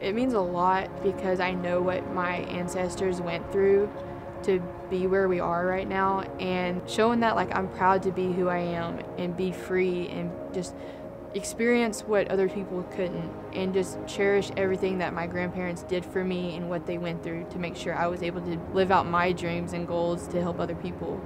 It means a lot because I know what my ancestors went through to be where we are right now and showing that like I'm proud to be who I am and be free and just experience what other people couldn't and just cherish everything that my grandparents did for me and what they went through to make sure I was able to live out my dreams and goals to help other people.